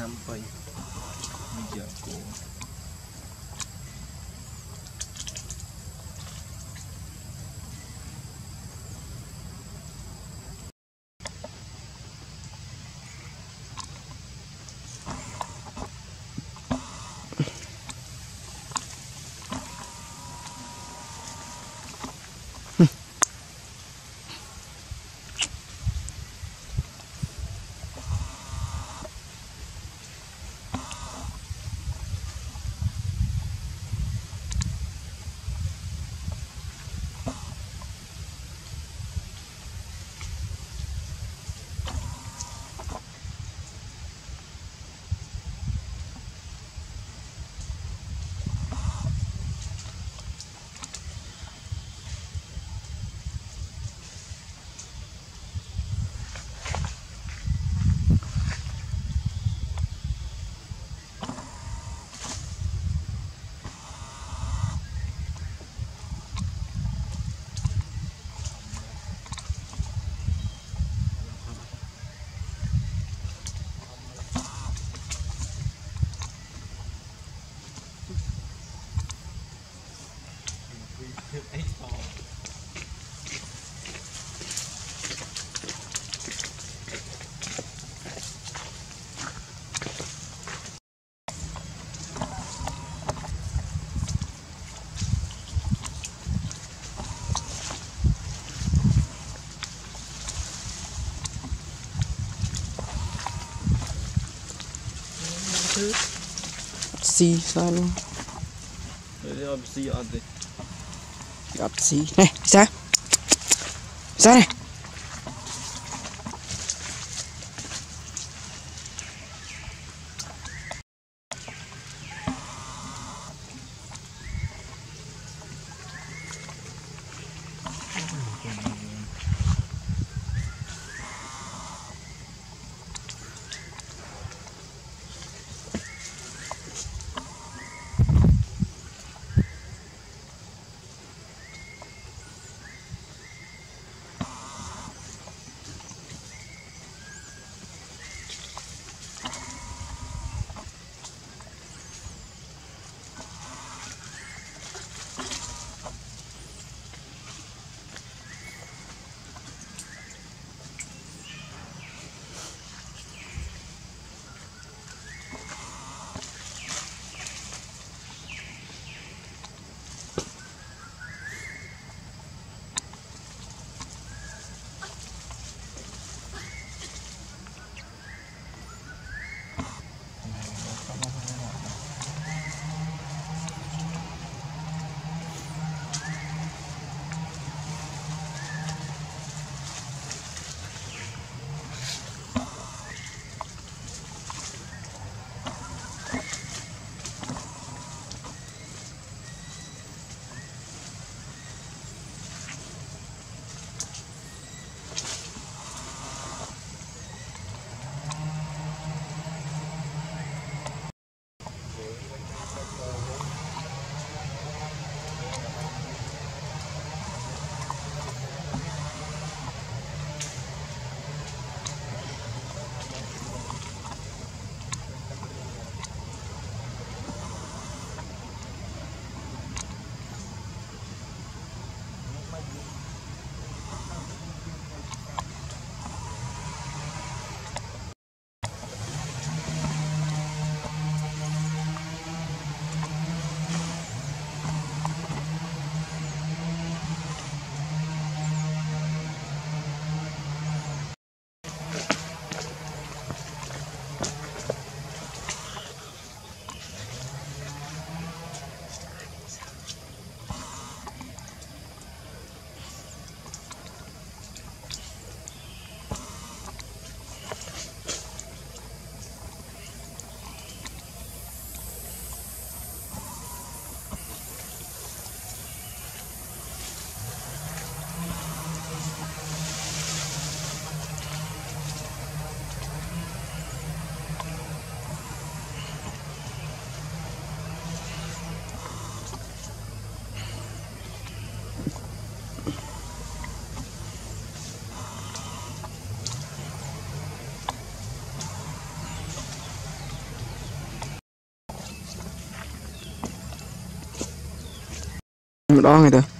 sampai di kok. baseball. sea sliding. Yeah, obviously, are? Apa si, Nih, bisa? Bisa nih? ម្ដងឯទៅ បា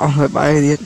អស់ហើយបាយទៀត